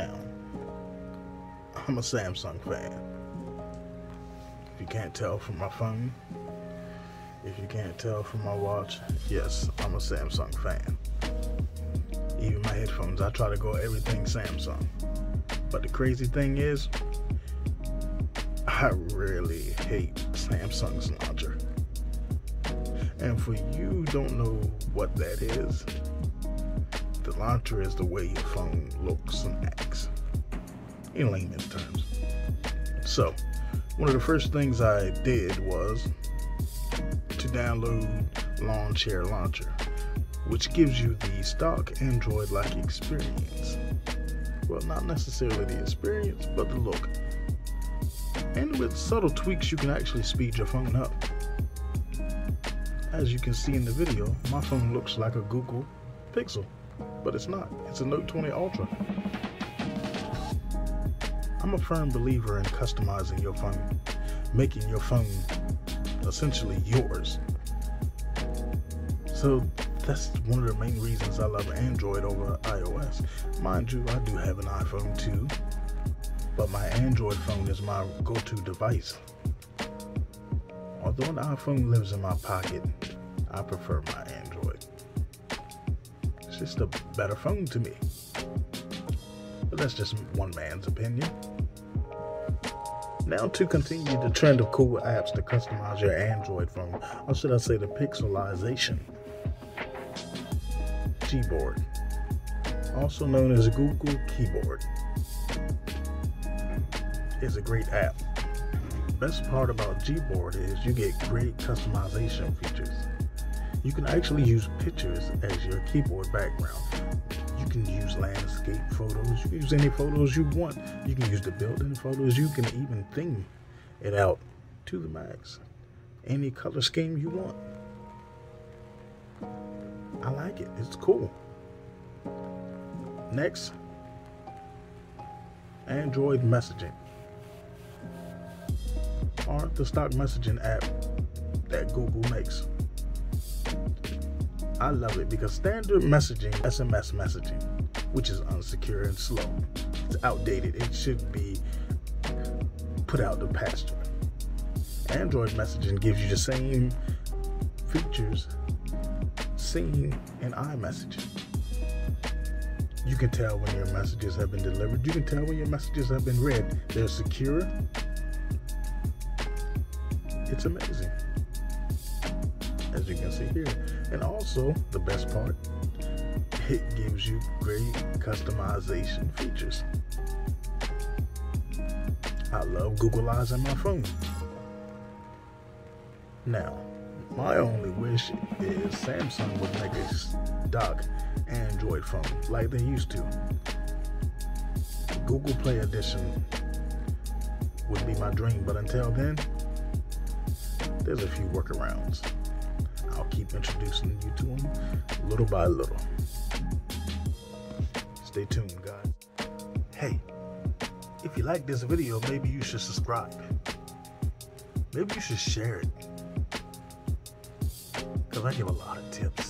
Now, I'm a Samsung fan. If you can't tell from my phone, if you can't tell from my watch, yes, I'm a Samsung fan. Even my headphones, I try to go everything Samsung. But the crazy thing is, I really hate Samsung's launcher. And for you don't know what that is, the launcher is the way your phone looks and acts, in layman's terms. So, one of the first things I did was to download Lawnchair Launcher, which gives you the stock Android like experience. Well, not necessarily the experience, but the look. And with subtle tweaks, you can actually speed your phone up. As you can see in the video, my phone looks like a Google Pixel but it's not. It's a Note 20 Ultra. I'm a firm believer in customizing your phone, making your phone essentially yours. So that's one of the main reasons I love Android over iOS. Mind you, I do have an iPhone too, but my Android phone is my go to device. Although an iPhone lives in my pocket, I prefer my Android It's just a better phone to me. That's just one man's opinion. Now, to continue the trend of cool apps to customize your Android phone, or should I say the pixelization, Gboard, also known as Google Keyboard, is a great app. Best part about Gboard is you get great customization features you can actually use pictures as your keyboard background. You can use landscape photos. You can use any photos you want. You can use the built-in photos. You can even theme it out to the max. Any color scheme you want. I like it. It's cool. Next, Android messaging. Or the stock messaging app that Google makes. I love it because standard messaging, SMS messaging, which is unsecure and slow, it's outdated. It should be put out the pasture. Android messaging gives you the same features seen in iMessaging. You can tell when your messages have been delivered. You can tell when your messages have been read. They're secure. It's amazing as you can see here. And also, the best part, it gives you great customization features. I love Googleizing my phone. Now, my only wish is Samsung would make a stock Android phone like they used to. Google Play Edition would be my dream, but until then, there's a few workarounds introducing you to them little by little. Stay tuned, guys. Hey, if you like this video, maybe you should subscribe. Maybe you should share it. Because I give a lot of tips.